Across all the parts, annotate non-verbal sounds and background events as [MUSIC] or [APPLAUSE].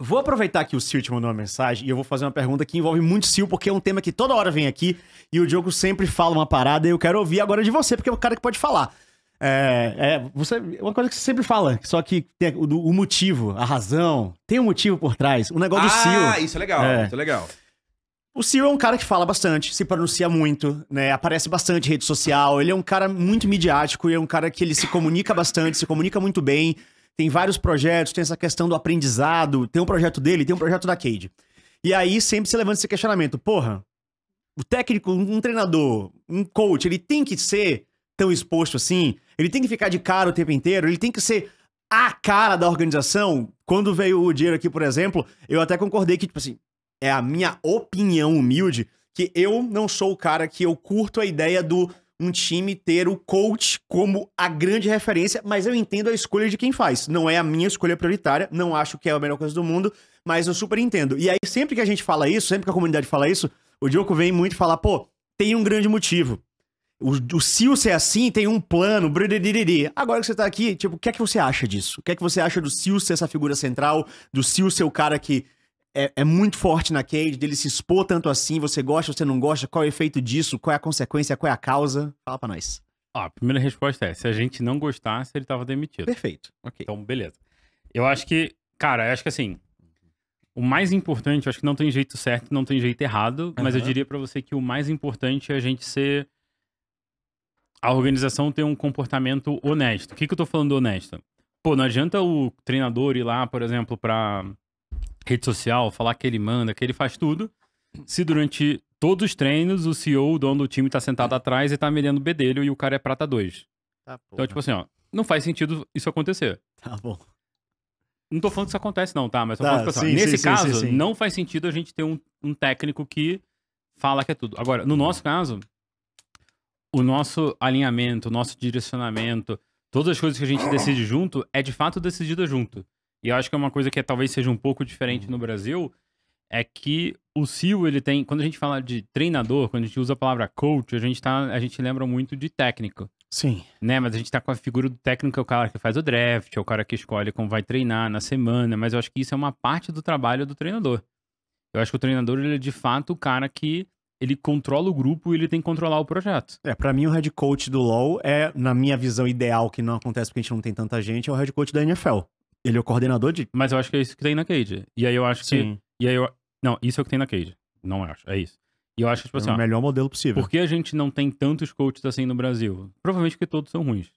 Vou aproveitar que o Sil te mandou uma mensagem e eu vou fazer uma pergunta que envolve muito Sil, porque é um tema que toda hora vem aqui e o Diogo sempre fala uma parada e eu quero ouvir agora de você, porque é o cara que pode falar. É, é, você, é uma coisa que você sempre fala, só que tem o, o motivo, a razão, tem um motivo por trás. O negócio do Sil. Ah, isso é legal, É. isso é legal. O Sil é um cara que fala bastante, se pronuncia muito, né? Aparece bastante em rede social. Ele é um cara muito midiático, e é um cara que ele se comunica bastante, se comunica muito bem. Tem vários projetos, tem essa questão do aprendizado, tem um projeto dele, tem um projeto da Cade. E aí sempre se levanta esse questionamento: porra, o técnico, um treinador, um coach, ele tem que ser tão exposto assim? Ele tem que ficar de cara o tempo inteiro? Ele tem que ser a cara da organização? Quando veio o dinheiro aqui, por exemplo, eu até concordei que, tipo assim, é a minha opinião humilde que eu não sou o cara que eu curto a ideia do um time ter o coach como a grande referência, mas eu entendo a escolha de quem faz. Não é a minha escolha prioritária, não acho que é a melhor coisa do mundo, mas eu super entendo. E aí, sempre que a gente fala isso, sempre que a comunidade fala isso, o Diogo vem muito falar, pô, tem um grande motivo. O, o Sil ser assim tem um plano, brrrr. Agora que você tá aqui, tipo, o que é que você acha disso? O que é que você acha do Sil ser essa figura central, do Sil ser o cara que é, é muito forte na Cage, dele se expor tanto assim, você gosta, você não gosta, qual é o efeito disso, qual é a consequência, qual é a causa? Fala pra nós. A primeira resposta é: se a gente não gostasse, ele tava demitido. Perfeito. Ok. Então, beleza. Eu acho que, cara, eu acho que assim, o mais importante, eu acho que não tem jeito certo, não tem jeito errado, mas eu diria pra você que o mais importante é a gente ser a organização ter um comportamento honesto. O que que eu tô falando honesto? Pô, não adianta o treinador ir lá, por exemplo, pra rede social, falar que ele manda, que ele faz tudo, se durante todos os treinos o CEO, o dono do time, tá sentado atrás e tá medendo o bedelho e o cara é prata 2. Tá, Então, tipo assim, ó, não faz sentido isso acontecer. tá bom. Não tô falando que isso acontece, não, tá? Mas tô Tá, falando que, assim, sim, nesse sim, sim, caso, sim, sim. não faz sentido a gente ter um, um técnico que fala que é tudo. Agora, no nosso caso, o nosso alinhamento, o nosso direcionamento, todas as coisas que a gente decide junto, é de fato decidida junto. E eu acho que é uma coisa que talvez seja um pouco diferente no Brasil, é que o Sil, ele tem... Quando a gente fala de treinador, quando a gente usa a palavra coach, a gente, tá, a gente lembra muito de técnico Sim. né? Mas a gente tá com a figura do técnico, que é o cara que faz o draft, é o cara que escolhe como vai treinar na semana, mas eu acho que isso é uma parte do trabalho do treinador. Eu acho que o treinador, ele é de fato o cara que ele controla o grupo e ele tem que controlar o projeto. É, pra mim o head coach do LoL é, na minha visão ideal, que não acontece porque a gente não tem tanta gente, é o head coach da NFL. Ele é o coordenador de... Mas eu acho que é isso que tem na Cage. E aí eu acho que. Sim. E aí eu... Não, isso é o que tem na Cage. Não acho, é isso. E eu acho que, tipo assim, é o ó, melhor modelo possível. por que a gente não tem tantos coaches assim no Brasil? Provavelmente porque todos são ruins.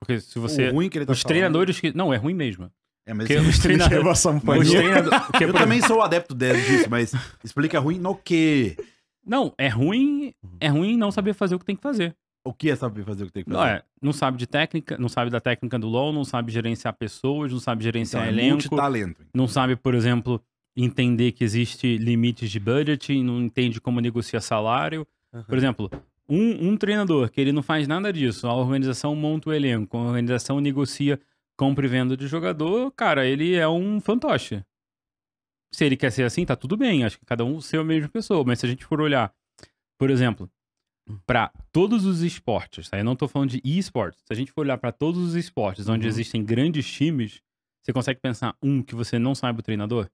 Porque se você. O ruim que ele tá Os falando- treinadores que. Não, é ruim mesmo. É, mas Porque os [LAUGHS] treinadores. Treinadores. porque, eu também sou adepto de- disso, mas explica ruim no quê? Não, é ruim, é ruim não saber fazer o que tem que fazer. O que é saber fazer o que tem que fazer? Não, é, não sabe de técnica, não sabe da técnica do LoL, não sabe gerenciar pessoas, não sabe então, gerenciar é elenco, multitalento. não sabe, por exemplo, entender que existe limites de budget, não entende como negociar salário. Por exemplo, um, um treinador que ele não faz nada disso, a organização monta o elenco, a organização negocia compra e venda de jogador, cara, ele é um fantoche. Se ele quer ser assim, tá tudo bem, acho que cada um ser a mesma pessoa, mas se a gente for olhar, por exemplo, para todos os esportes, tá? eu não tô falando de esportes, se a gente for olhar para todos os esportes onde Uhum. existem grandes times, você consegue pensar um que você não sabe o treinador?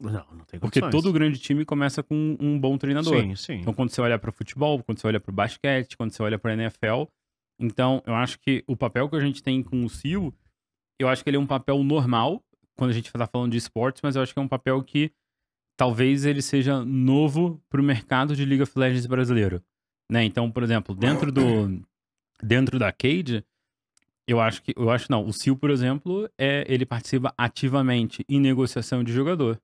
Não, não tem Porque condições. todo grande time começa com um bom treinador. Sim, sim. Então, quando você olha para futebol, quando você olha para basquete, quando você olha para NFL, então eu acho que o papel que a gente tem com o Sil, eu acho que ele é um papel normal quando a gente está falando de esportes, mas eu acho que é um papel que talvez ele seja novo para o mercado de League of Legends brasileiro, né? Então, por exemplo, dentro do dentro da Cade, eu acho que eu acho não, o Sil, por exemplo, é ele participa ativamente em negociação de jogador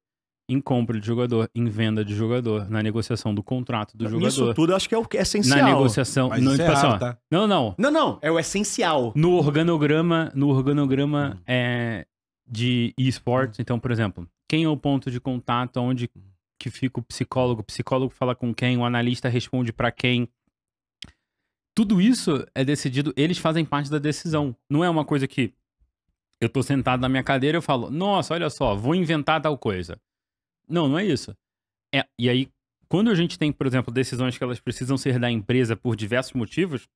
em compra de jogador, em venda de jogador, na negociação do contrato do jogador, Isso tudo eu acho que é o que é essencial. na negociação. Mas não, isso é raro, tá? não, não. Não, não, é o essencial. No organograma, no organograma Hum. é, de esportes, então, por exemplo, quem é o ponto de contato, onde que fica o psicólogo, o psicólogo fala com quem, o analista responde pra quem. Tudo isso é decidido, eles fazem parte da decisão. Não é uma coisa que eu tô sentado na minha cadeira e eu falo, nossa, olha só, vou inventar tal coisa. Não, não é isso. É, e aí, quando a gente tem, por exemplo, decisões que elas precisam ser da empresa por diversos motivos,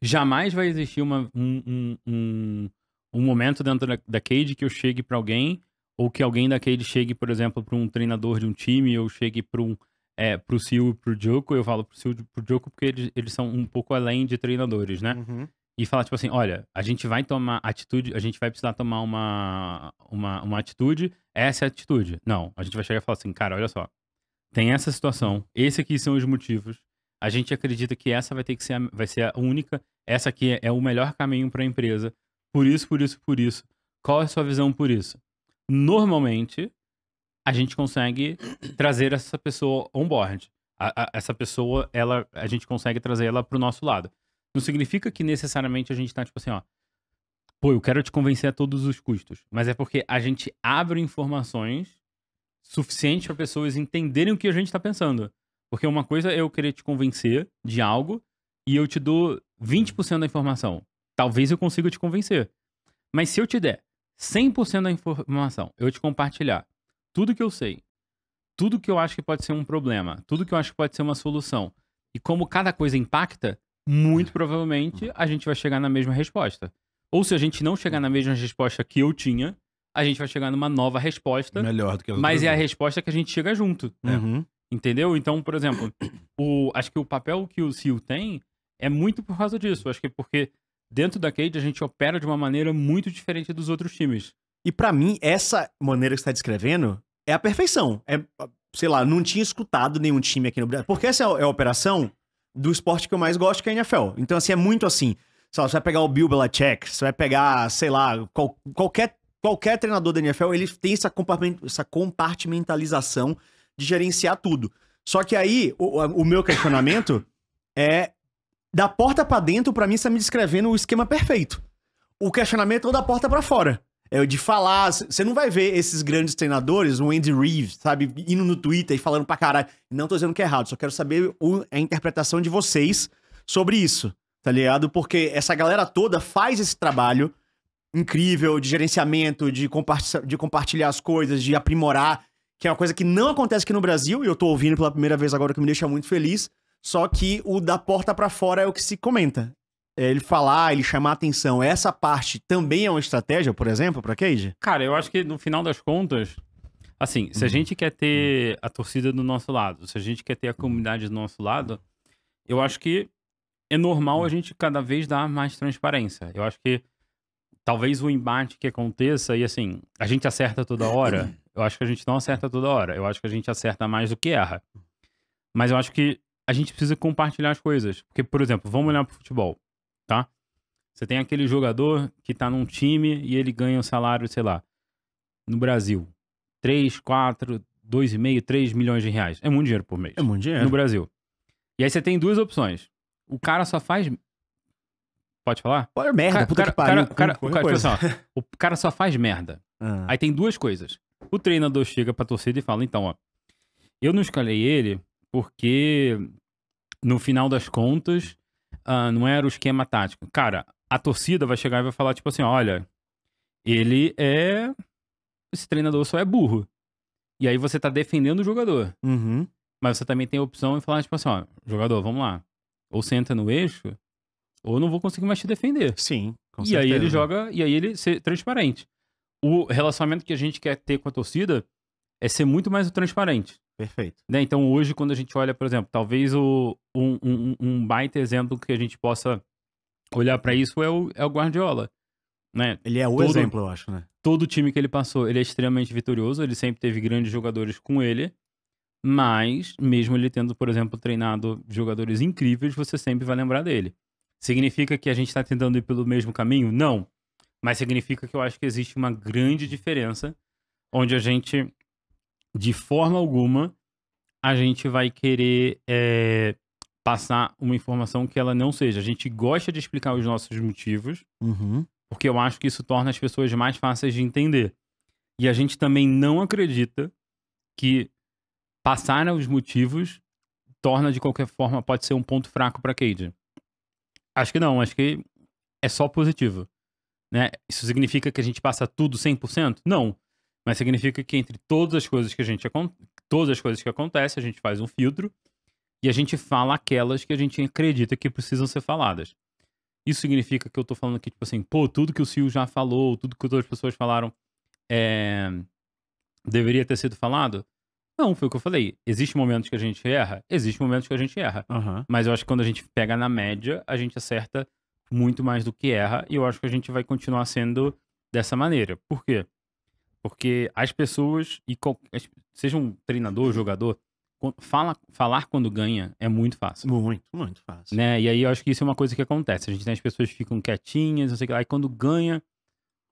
jamais vai existir uma- um, um, um, um momento dentro da, da que eu chegue pra alguém ou que alguém da Cade chegue, por exemplo, para um treinador de um time, ou chegue para um é, pro Sil e pro Joko, eu falo pro Sil e pro Joko porque eles, eles são um pouco além de treinadores, né? Uhum. E falar, tipo assim, olha, a gente vai tomar atitude, a gente vai precisar tomar uma, uma, uma atitude, essa é a atitude. Não, a gente vai chegar e falar assim, cara, olha só, tem essa situação, esse aqui são os motivos, a gente acredita que essa vai ter que ser a, vai ser a única, essa aqui é, é o melhor caminho para a empresa, por isso, por isso, por isso. Qual é a sua visão por isso? Normalmente, a gente consegue trazer essa pessoa on board. A, a, essa pessoa, ela, a gente consegue trazer ela pro nosso lado. Não significa que necessariamente a gente tá tipo assim, ó. Pô, eu quero te convencer a todos os custos. Mas é porque a gente abre informações suficientes para pessoas entenderem o que a gente tá pensando. Porque uma coisa é eu querer te convencer de algo e eu te dou 20% da informação. Talvez eu consiga te convencer. Mas se eu te der 100% da informação, eu te compartilhar tudo que eu sei, tudo que eu acho que pode ser um problema, tudo que eu acho que pode ser uma solução, e como cada coisa impacta, muito provavelmente a gente vai chegar na mesma resposta. Ou se a gente não chegar na mesma resposta que eu tinha, a gente vai chegar numa nova resposta, Melhor do que as mas é a resposta que a gente chega junto. Uhum. Entendeu? Então, por exemplo, [COUGHS] o, acho que o papel que o CIO tem é muito por causa disso. Acho que é porque dentro da Cade a gente opera de uma maneira muito diferente dos outros times. E pra mim, essa maneira que você tá descrevendo é a perfeição. É, sei lá, não tinha escutado nenhum time aqui no Brasil. Porque essa é a, é a operação do esporte que eu mais gosto, que é a NFL. Então, assim, é muito assim. Sei lá, você vai pegar o Bill Belichick, você vai pegar, sei lá, qual- qualquer, qualquer treinador da NFL, ele tem essa compartimentalização de gerenciar tudo. Só que aí, o, o meu questionamento é da porta pra dentro, pra mim, você tá me descrevendo o esquema perfeito. O questionamento é da porta pra fora. É o de falar. Você não vai ver esses grandes treinadores, o Andy Reeves, sabe, indo no Twitter e falando pra caralho. Não tô dizendo que é errado, só quero saber a interpretação de vocês sobre isso, tá ligado? Porque essa galera toda faz esse trabalho incrível de gerenciamento, de, comparti- de compartilhar as coisas, de aprimorar, que é uma coisa que não acontece aqui no Brasil, e eu tô ouvindo pela primeira vez agora que me deixa muito feliz. Só que o da porta pra fora é o que se comenta. É ele falar, ele chamar atenção. Essa parte também é uma estratégia, por exemplo, pra Cage? Cara, eu acho que no final das contas, assim, se a gente quer ter a torcida do nosso lado, se a gente quer ter a comunidade do nosso lado, eu acho que é normal a gente cada vez dar mais transparência. Eu acho que talvez o embate que aconteça, e assim, a gente acerta toda hora, eu acho que a gente não acerta toda hora. Eu acho que a gente acerta mais do que erra. Mas eu acho que a gente precisa compartilhar as coisas. Porque, por exemplo, vamos olhar pro futebol, tá? Você tem aquele jogador que tá num time e ele ganha um salário, sei lá, no Brasil, 3, 4, 2,5, 3 milhões de reais. É muito dinheiro por mês. É muito No dinheiro. Brasil. E aí você tem duas opções. O cara só faz. Pode falar? Olha merda, Cara- puta cara- cara- cara- o cara, coisa. tipo assim, ó, o cara só faz merda. [LAUGHS] Ah. Aí tem duas coisas. O treinador chega pra torcida e fala: então, ó, eu não escalei ele porque no final das contas ah, não era o esquema tático. Cara, a torcida vai chegar e vai falar: tipo assim, olha, ele é. Esse treinador só é burro. E aí você tá defendendo o jogador. Uhum. Mas você também tem a opção de falar, tipo assim, ó, jogador, vamos lá. Ou você entra no eixo, ou eu não vou conseguir mais te defender. Sim, com e aí certeza. ele joga, e aí ele ser transparente. O relacionamento que a gente quer ter com a torcida é ser muito mais transparente. Perfeito. Né? Então hoje, quando a gente olha, por exemplo, talvez o, um, um, um baita exemplo que a gente possa olhar pra isso é o, é o Guardiola. Né? Ele é o Todo- exemplo, eu acho, né? todo time que ele passou, ele é extremamente vitorioso, ele sempre teve grandes jogadores com ele, mas mesmo ele tendo, por exemplo, treinado jogadores incríveis, você sempre vai lembrar dele. Significa que a gente está tentando ir pelo mesmo caminho? Não. Mas significa que eu acho que existe uma grande diferença onde a gente, de forma alguma, a gente vai querer é, passar uma informação que ela não seja. A gente gosta de explicar os nossos motivos, Uhum. porque eu acho que isso torna as pessoas mais fáceis de entender. E a gente também não acredita que passar os motivos torna de qualquer forma pode ser um ponto fraco para Cade. Acho que não, acho que é só positivo, né? Isso significa que a gente passa tudo 100%? Não. Mas significa que entre todas as coisas que a gente todas as coisas que acontecem, a gente faz um filtro e a gente fala aquelas que a gente acredita que precisam ser faladas. Isso significa que eu tô falando aqui, tipo assim, pô, tudo que o Sil já falou, tudo que outras pessoas falaram é, deveria ter sido falado? Não, foi o que eu falei. Existem momentos que a gente erra? Existem momentos que a gente erra. Aham. Mas eu acho que quando a gente pega na média, a gente acerta muito mais do que erra. E eu acho que a gente vai continuar sendo dessa maneira. Por quê? Porque as pessoas, e seja um treinador, jogador, quan- fala, falar quando ganha é muito fácil. Muito, muito fácil. Né? E aí eu acho que isso é uma coisa que acontece. A gente tem as pessoas que ficam quietinhas, não sei o que lá, e quando ganha.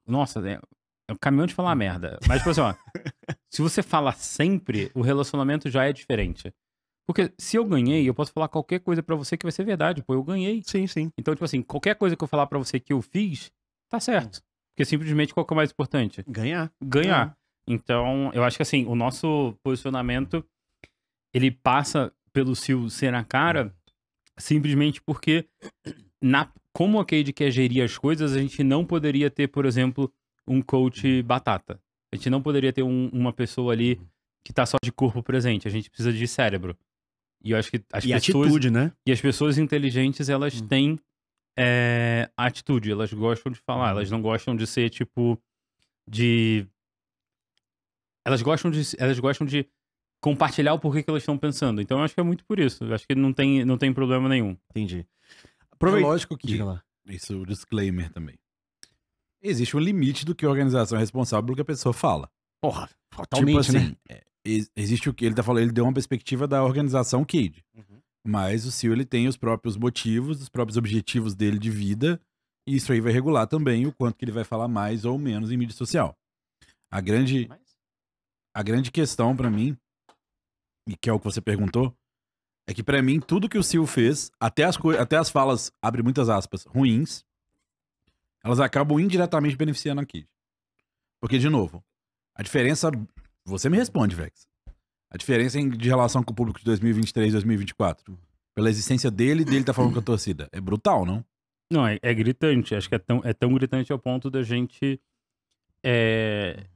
Nossa, é, é o caminhão de falar merda. Mas, tipo assim, ó, [LAUGHS] se você fala sempre, o relacionamento já é diferente. Porque se eu ganhei, eu posso falar qualquer coisa pra você que vai ser verdade, pô, eu ganhei. Sim, sim. Então, tipo assim, qualquer coisa que eu falar pra você que eu fiz, tá certo. Porque simplesmente qual que é o mais importante? Ganhar. Ganhar. Então, eu acho que assim, o nosso posicionamento, ele passa pelo Sil ser na cara, simplesmente porque, na, como a Cade quer gerir as coisas, a gente não poderia ter, por exemplo, um coach batata. A gente não poderia ter um- uma pessoa ali que tá só de corpo presente. A gente precisa de cérebro. E eu acho que as e pessoas... atitude, né? E as pessoas inteligentes, elas Hum. têm é, atitude, elas gostam de falar, Uhum. elas não gostam de ser, tipo, de... Elas gostam de, elas gostam de compartilhar o porquê que elas estão pensando. Então, eu acho que é muito por isso. Eu acho que não tem, não tem problema nenhum. Entendi. É Aproveita. lógico que Diga lá. isso é o disclaimer também. Existe um limite do que a organização é responsável pelo que a pessoa fala. Porra, totalmente, tipo assim, né? é, ex- existe o que ele tá falando, ele deu uma perspectiva da organização Cade. Uhum. Mas o CEO ele tem os próprios motivos, os próprios objetivos dele de vida, e isso aí vai regular também o quanto que ele vai falar mais ou menos em mídia social. A grande, a grande questão pra mim, e que é o que você perguntou, é que pra mim tudo que o CEO fez, até as, até as falas, abre muitas aspas, ruins, elas acabam indiretamente beneficiando a Kid. Porque, de novo, a diferença. Você me responde, Vex. A diferença em- de relação com o público de 2023 e 2024, pela existência dele e dele tá falando com a torcida, é brutal, não? Não, é, é gritante. Acho que é tão, é tão gritante ao ponto da gente. é,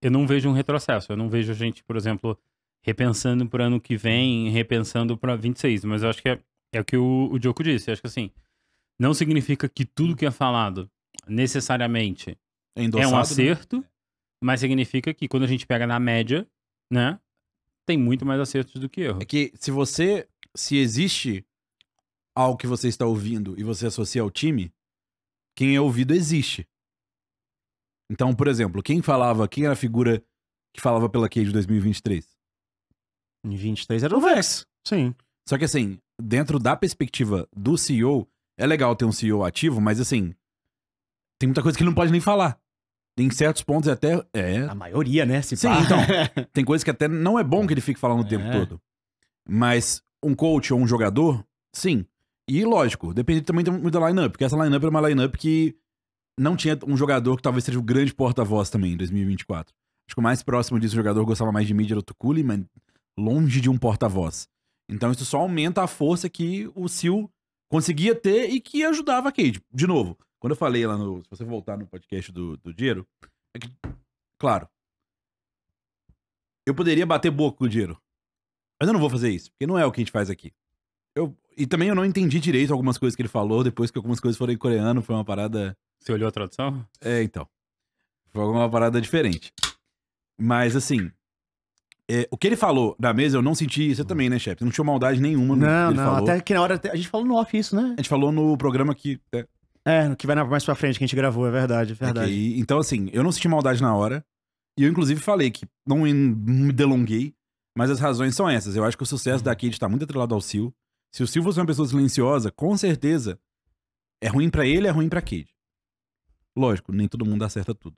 Eu não vejo um retrocesso. Eu não vejo a gente, por exemplo, repensando para ano que vem, repensando para 26. Mas eu acho que é, é o que o, o Diogo disse. Eu acho que assim, não significa que tudo que é falado necessariamente É é um né? acerto, mas significa que quando a gente pega na média, né, tem muito mais acertos do que erro. É que se você. Se existe algo que você está ouvindo e você associa ao time, quem é ouvido existe. Então, por exemplo, quem falava, quem era a figura que falava pela Cage 2023? Em 23 era o Vex. Sim. Só que assim, dentro da perspectiva do CEO, é legal ter um CEO ativo, mas assim, tem muita coisa que ele não pode nem falar. Em certos pontos é até. É. A maioria, né? Se Sim, pá. então. [LAUGHS] Tem coisas que até não é bom que ele fique falando o tempo É. todo. Mas um coach ou um jogador, sim. E lógico, depende também muito da lineup, porque essa lineup era uma lineup que não tinha um jogador que talvez seja o grande porta-voz também em 2024. Acho que o mais próximo disso, o jogador que gostava mais de mídia era o Tukuli, mas longe de um porta-voz. Então isso só aumenta a força que o Sil conseguia ter e que ajudava a Cade. De novo, quando eu falei lá no. Se você voltar no podcast do, do Dinheiro, é que, claro, eu poderia bater boca com o dinheiro. Mas eu não vou fazer isso, porque não é o que a gente faz aqui. Eu, e também eu não entendi direito algumas coisas que ele falou, depois que algumas coisas foram em coreano, foi uma parada. Você olhou a tradução? É, então. Foi uma parada diferente. Mas, assim. é, o que ele falou na mesa, eu não senti. Você também, né, chefe? Você não tinha maldade nenhuma no Não, que ele não. falou. Até que na hora. A gente falou no off isso, né? A gente falou no programa que. É, É, no que vai mais pra frente que a gente gravou, é verdade, é verdade. ok. Então, assim, eu não senti maldade na hora. E eu, inclusive, falei que não, me delonguei. Mas as razões são essas. Eu acho que o sucesso da Kate tá muito atrelado ao Sil. Se o Sil fosse uma pessoa silenciosa, com certeza é ruim pra ele, é ruim pra Kate. Lógico, nem todo mundo acerta tudo.